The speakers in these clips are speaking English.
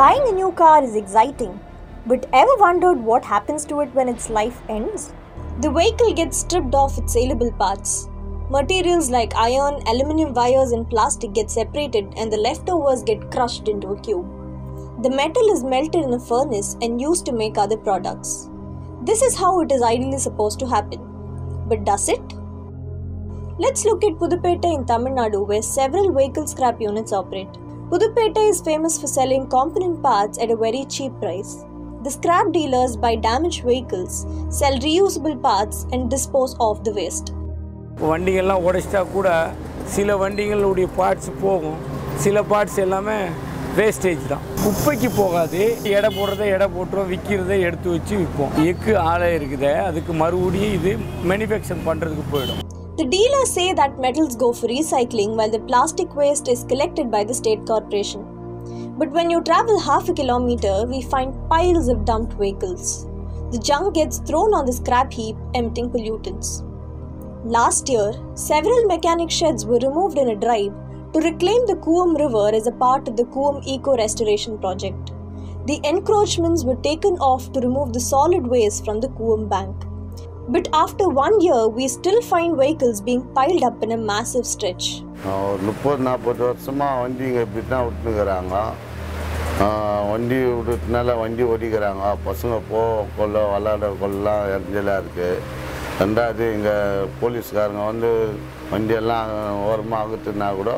Buying a new car is exciting, but ever wondered what happens to it when its life ends? The vehicle gets stripped of its saleable parts. Materials like iron, aluminium wires, and plastic get separated, and the leftovers get crushed into a cube. The metal is melted in a furnace and used to make other products. This is how it is ideally supposed to happen. But does it? Let's look at Pudupetai in Tamil Nadu, where several vehicle scrap units operate. Pudupeta is famous for selling component parts at a very cheap price. The scrap dealers buy damaged vehicles, sell reusable parts, and dispose of the waste. வண்டிகள்லாம் உடைச்சிட்டா கூட சில வண்டிகளுடைய parts போகும் சில parts எல்லாமே wastage தான் குப்பைக்கு போகாது எடை போடுறத எடை போட்டுரும் விற்கிறத எடுத்து வச்சு விற்போம் எக்கு ஆலை இருக்குது அதுக்கு மறுபடியும் இது மேனுஃபேக்சர் பண்ணுறதுக்கு போயிடும் The dealers say that metals go for recycling while the plastic waste is collected by the state corporation. But when you travel half a kilometer, we find piles of dumped vehicles. The junk gets thrown on the scrap heap, emitting pollutants. Last year, several mechanic sheds were removed in a drive to reclaim the Cooum River as a part of the Cooum Eco Restoration Project. The encroachments were taken off to remove the solid waste from the Cooum bank. But after one year, we still find vehicles being piled up in a massive stretch. ஒரு முப்பது நாற்பது வருஷமாக வண்டிங்க இப்படி தான் விட்டுனுக்குறாங்க வண்டி விடுறதுனால வண்டி ஓடிக்கிறாங்க பசங்க போ கொள்ள விளாட கொள்ளலாம் இறஞ்சலாக இருக்குது ரெண்டாவது இங்கே போலீஸ்காரங்க வந்து வண்டியெல்லாம் ஓரமாக ஆகுதுன்னா கூட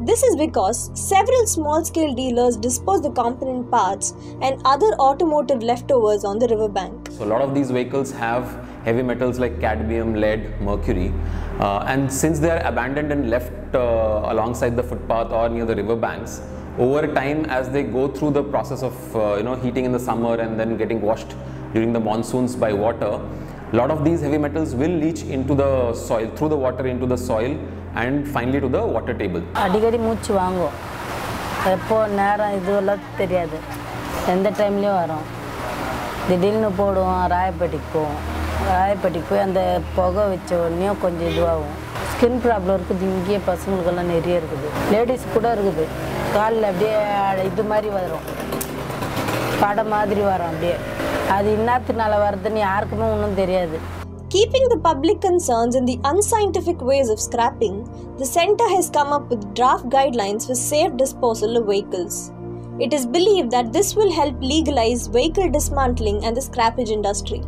This is because several small-scale dealers dispose the component parts and other automotive leftovers on the riverbank. So a lot of these vehicles have heavy metals like cadmium, lead, mercury uh, and since they are abandoned and left uh, alongside the footpath or near the riverbanks, over time as they go through the process of uh, you know heating in the summer and then getting washed during the monsoons by water, a lot of these heavy metals will leach into the soil through the water into the soil and finally to the water table. அடிக்கடி மூச்சு வாங்கும் எப்போ நேரம் இதுவெல்லாம் தெரியாது. எந்த டைம்லேயும் வரும். திடீர்னு போடுவோம் ராயப்பேட்டைக்கு போவோம். ராயப்பேட்டைக்கு போய் அந்த புகை வச்ச உடனே கொஞ்சம் இதுவாகும். ஸ்கின் ப்ராப்ளம் இருக்குது. இங்கேயே பசங்களுக்கெல்லாம் நிறைய இருக்குது. லேடிஸ் கூட இருக்குது. காலில் அப்படியே இது மாதிரி வரும். படம் மாதிரி வரும் அப்படியே. அது இன்னத்துனால வருதுன்னு யாருக்குமே ஒன்றும் தெரியாது Keeping the public concerns in the unscientific ways of scrapping, the centre has come up with draft guidelines for safe disposal of vehicles. It is believed that this will help legalize vehicle dismantling and the scrappage industry.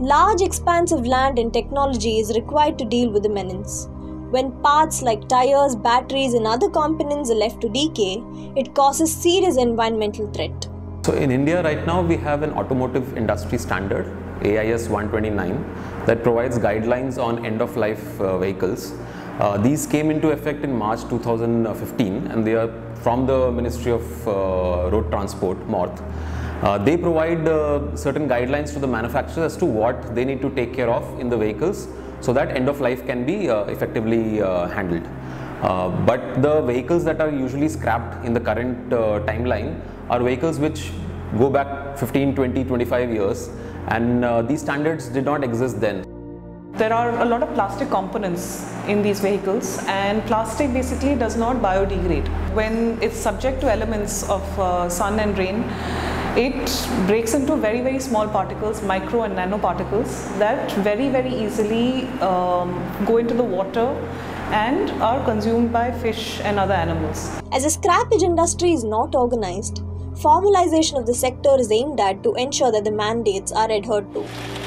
Large expanse of land and technology is required to deal with the menace. When parts like tires, batteries, and other components are left to decay, it causes serious environmental threat. So in India right now we have an automotive industry standard AIS 129 that provides guidelines on end of life uh, vehicles. Uh, these came into effect in March 2015 and they are from the Ministry of uh, Road Transport, MORTH. Uh, they provide uh, certain guidelines to the manufacturers as to what they need to take care of in the vehicles so that end of life can be uh, effectively handled. Uh, but the vehicles that are usually scrapped in the current uh, timeline are vehicles which go back 15, 20, 25 years and uh, these standards did not exist then. There are a lot of plastic components in these vehicles, and plastic basically does not biodegrade. When it's subject to elements of uh, sun and rain, it breaks into very, very small particles, micro and nanoparticles, that very, very easily um, go into the water and are consumed by fish and other animals. As the scrappage industry is not organized, formalization of the sector is aimed at to ensure that the mandates are adhered to.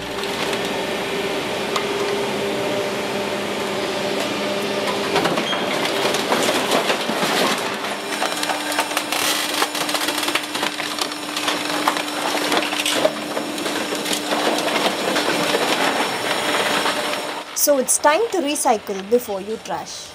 So it's time to recycle before you trash.